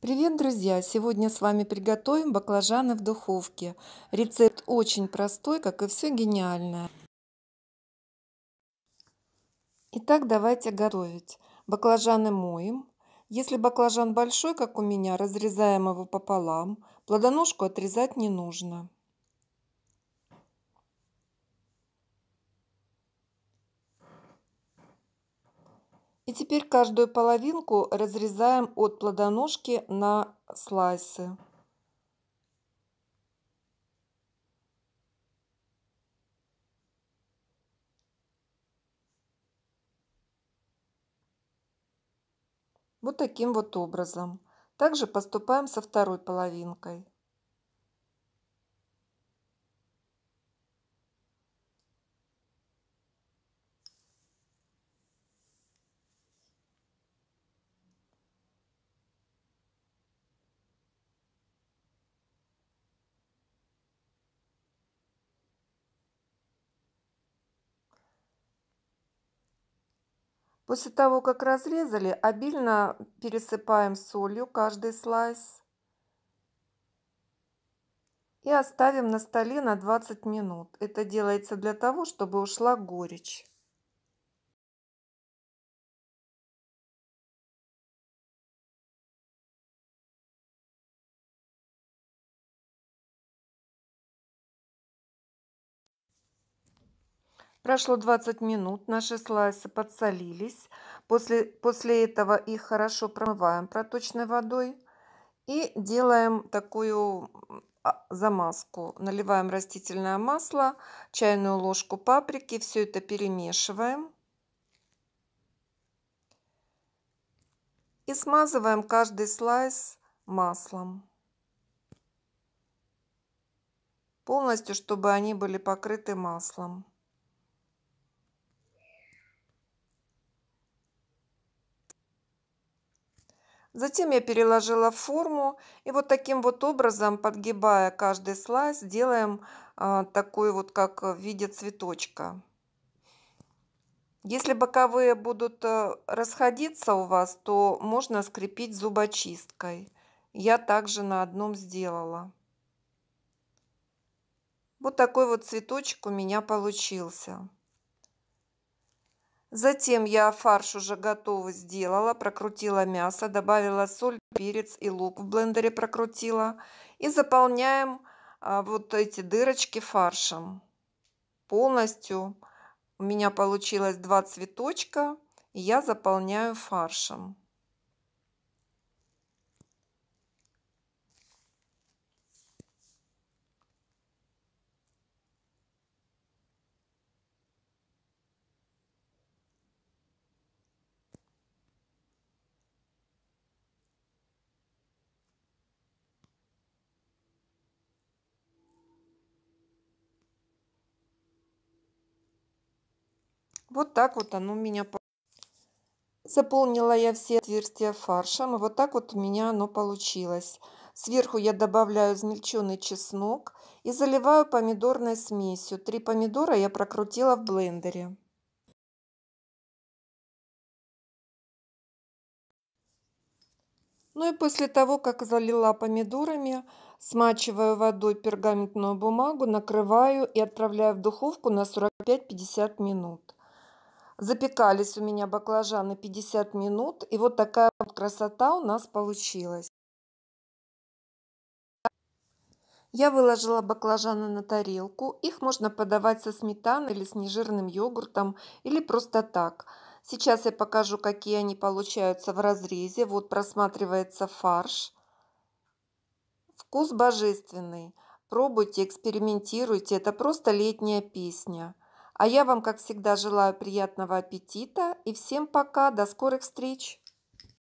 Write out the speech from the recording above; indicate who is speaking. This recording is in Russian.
Speaker 1: Привет, друзья! Сегодня с вами приготовим баклажаны в духовке. Рецепт очень простой, как и все гениальное. Итак, давайте готовить. Баклажаны моем. Если баклажан большой, как у меня, разрезаем его пополам. Плодоножку отрезать не нужно. И теперь каждую половинку разрезаем от плодоножки на слайсы. Вот таким вот образом. Также поступаем со второй половинкой. После того, как разрезали, обильно пересыпаем солью каждый слайс и оставим на столе на 20 минут. Это делается для того, чтобы ушла горечь. Прошло 20 минут, наши слайсы подсолились. После, после этого их хорошо промываем проточной водой и делаем такую а, замазку. Наливаем растительное масло, чайную ложку паприки, все это перемешиваем. И смазываем каждый слайс маслом. Полностью, чтобы они были покрыты маслом. Затем я переложила форму и вот таким вот образом, подгибая каждый слайс, делаем а, такой вот как в виде цветочка. Если боковые будут э, расходиться у вас, то можно скрепить зубочисткой. Я также на одном сделала. Вот такой вот цветочек у меня получился. Затем я фарш уже готовый сделала, прокрутила мясо, добавила соль, перец и лук в блендере прокрутила. И заполняем а, вот эти дырочки фаршем. Полностью у меня получилось два цветочка, и я заполняю фаршем. Вот так вот оно у меня Заполнила я все отверстия фаршем, и вот так вот у меня оно получилось. Сверху я добавляю измельченный чеснок и заливаю помидорной смесью. Три помидора я прокрутила в блендере. Ну и после того, как залила помидорами, смачиваю водой пергаментную бумагу, накрываю и отправляю в духовку на 45-50 минут. Запекались у меня баклажаны 50 минут. И вот такая вот красота у нас получилась. Я выложила баклажаны на тарелку. Их можно подавать со сметаной или с нежирным йогуртом, или просто так. Сейчас я покажу, какие они получаются в разрезе. Вот просматривается фарш. Вкус божественный. Пробуйте, экспериментируйте. Это просто летняя песня. А я вам, как всегда, желаю приятного аппетита и всем пока, до скорых встреч!